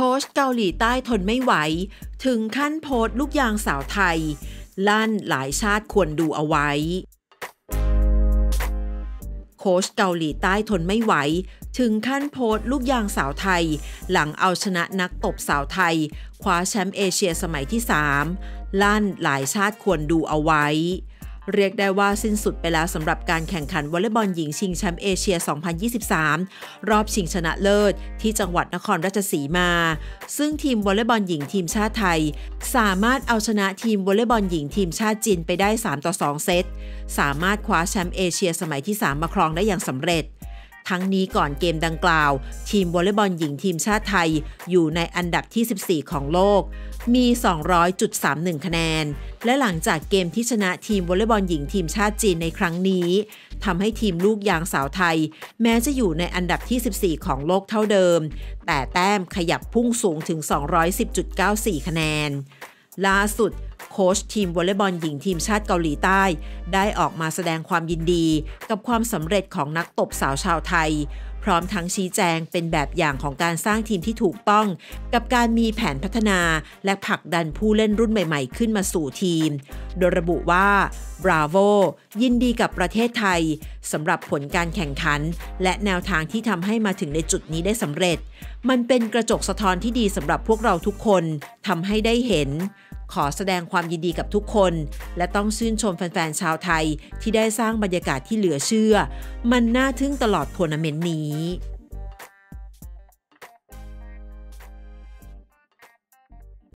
ค้ชเกาหลีใต้ทนไม่ไหว ถึงขั้นโพสต์ลูกยางสาวไทย ลั่นหลายชาติควรดูเอาไว้ โค้ชเกาหลีใต้ทนไม่ไหว ถึงขั้นโพสต์ลูกยางสาวไทย หลังเอาชนะนักตบสาวไทย คว้าแชมป์เอเชียสมัยที่ 3 ลั่นหลายชาติควรดูเอาไว้ เรียกได้ว่าสิ้นสุดไปแล้วสำหรับการแข่งขันวอลเลย์บอลหญิงชิงแชมป์เอเชีย 2023 รอบชิงชนะเลิศ ที่จังหวัดนครราชสีมา ซึ่งทีมวอลเลย์บอลหญิงทีมชาติไทย สามารถเอาชนะทีมวอลเลย์บอลหญิงทีมชาติจีนไปได้ 3 ต่อ 2 เซต สามารถคว้าแชมป์เอเชียสมัยที่ 3 มาครองได้อย่างสำเร็จ ทั้งนี้ก่อนเกมดังกล่าว ทีมวอลเลย์บอลหญิงทีมชาติไทย อยู่ในอันดับที่ 14 ของโลก มี 200.31 คะแนน และหลังจากเกมที่ชนะทีมวอลเลย์บอลหญิงทีมชาติจีนในครั้งนี้ทำให้ทีมลูกยางสาวไทย แม้จะอยู่ในอันดับที่ 14 ของโลกเท่าเดิม แต่แต้มขยับพุ่งสูงถึง 210.94 คะแนน ล่าสุด โค้ชทีมวอลเลย์บอลหญิงทีมชาติเกาหลีใต้ ได้ออกมาแสดงความยินดี กับความสำเร็จของนักตบสาวชาวไทย พร้อมทั้งชี้แจงเป็นแบบอย่างของการสร้างทีมที่ถูกต้อง กับการมีแผนพัฒนาและผลักดันผู้เล่นรุ่นใหม่ๆ ขึ้นมาสู่ทีม โดยระบุว่า Bravo ยินดีกับประเทศไทยสำหรับผลการแข่งขัน และแนวทางที่ทำให้มาถึงในจุดนี้ได้สำเร็จ มันเป็นกระจกสะท้อนที่ดีสำหรับพวกเราทุกคนทำให้ได้เห็น ขอแสดงความยินดีกับทุกคน และต้องชื่นชมแฟนๆชาวไทยที่ได้สร้างบรรยากาศที่เหลือเชื่อ มันน่าทึ่งตลอดทัวร์นาเมนต์นี้